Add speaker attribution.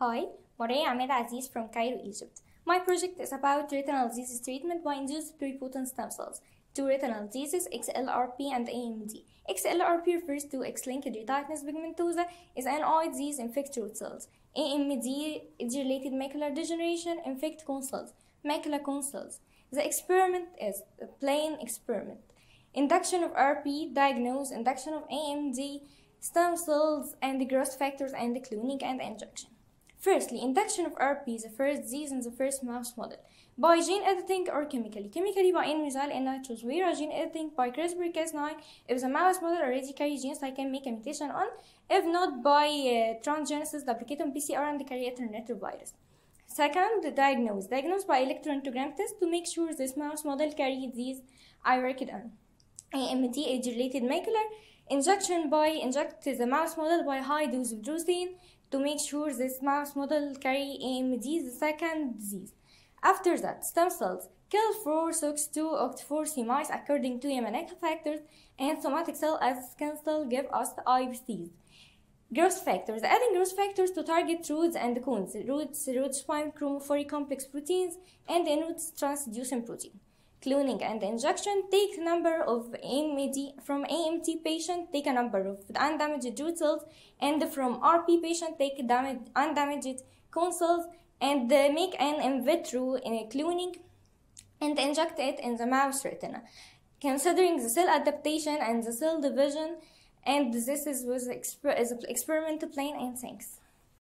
Speaker 1: Hi, Maria Ahmed Aziz from Cairo, Egypt. My project is about retinal disease treatment by induced pluripotent stem cells. Two retinal diseases, XLRP and AMD. XLRP refers to X-linked retinitis pigmentosa, is an eye disease infect root cells. AMD is related macular degeneration, infect cone cells, macula cone cells. The experiment is a plain experiment. Induction of RP, diagnose, induction of AMD, stem cells, and the growth factors, and the cloning and injection. Firstly, induction of RP, the first disease in the first mouse model, by gene editing or chemically. Chemically by N-methyl N-nitrose, whereas gene editing by CRISPR-Cas9, if the mouse model already carries genes I can make a mutation on, if not by uh, transgenesis, duplicate on PCR and carry it retrovirus. Second, diagnose. Diagnose by electroendogram test to make sure this mouse model carries these I worked on. AMD age-related macular injection by inject the mouse model by high dose of drusen to make sure this mouse model carry AMD the second disease. After that, stem cells kill 4 SOX2 OCT4 C mice according to Yamanaka factors and somatic cell as skin cell give us the IPCs. Growth factors. Adding growth factors to target roots and cones, roots, root spine chromophore complex proteins, and roots transducing protein. Cloning and injection take number of AMD from AMT patient take a number of undamaged root and from RP patient take damaged, undamaged cone cells and uh, make an in vitro uh, cloning and inject it in the mouse retina. Considering the cell adaptation and the cell division and this is was exper- is experiment and thanks.